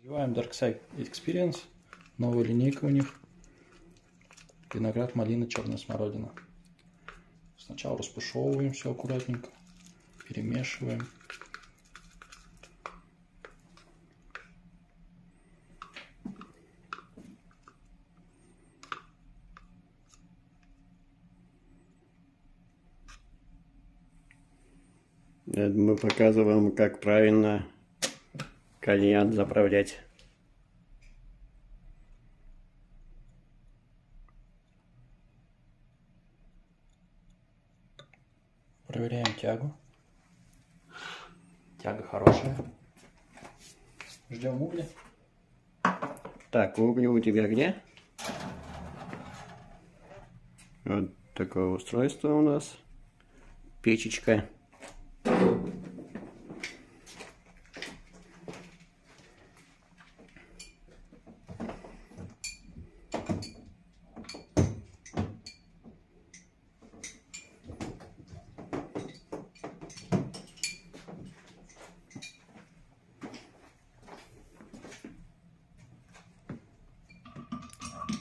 Развиваем Dark Side Experience. Новая линейка у них. Виноград, малина, черная смородина. Сначала распушевываем все аккуратненько. Перемешиваем. Мы показываем, как правильно кальян заправлять. Проверяем тягу. Тяга хорошая. Ждем угли. Так, угли у тебя где? Вот такое устройство у нас. Печечка.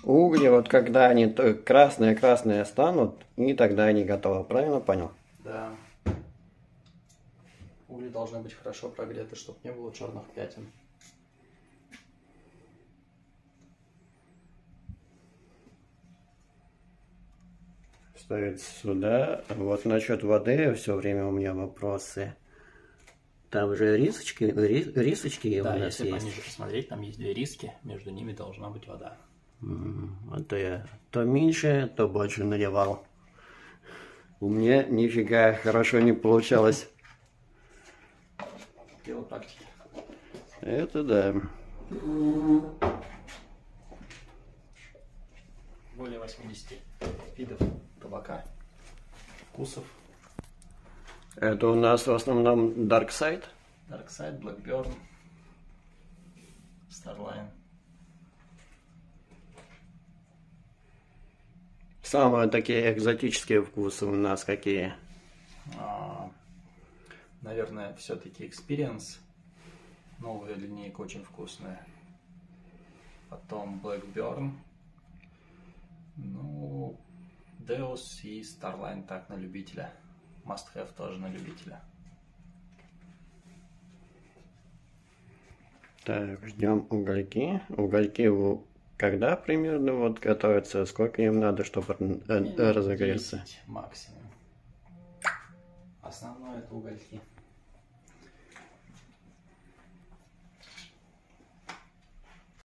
Угли, вот когда они красные-красные станут, и тогда они готовы. Правильно понял? Да. Угли должны быть хорошо прогреты, чтобы не было черных пятен. Ставится сюда. Вот насчет воды все время у меня вопросы. Там же рисочки, рис, рисочки да, у нас если есть. пониже посмотреть, там есть две риски, между ними должна быть вода. Вот я то меньше, то больше наливал. У меня нифига хорошо не получалось. Это да. Более 80 видов табака, вкусов. Это у нас в основном Dark Side. Dark Side, Blackburn, Starline. Самые такие экзотические вкусы у нас какие? А, наверное, все-таки Experience. Новая линейка очень вкусная. Потом Blackburn. Ну, Deus и Starline так на любителя. Must Have тоже на любителя. Так, ждем угольки. Угольки у- когда примерно вот готовятся? Сколько им надо, чтобы э, Минут разогреться? 10 максимум. Основное это угольки.